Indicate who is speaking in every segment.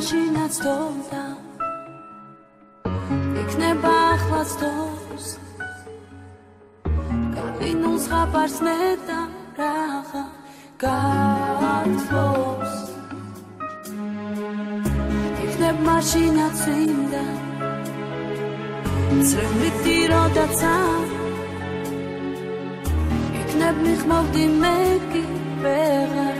Speaker 1: მაშინაც თოვდა იქნება ახლაც თოვს გამინულ ზღაპარს ნეტა რაღა გათხოვს იქნებ მაშინაც წინდა წრემლით დიროდაც იქნებ მიხმოვდი მე კი ვეღარ.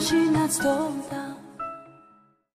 Speaker 1: し夏と歌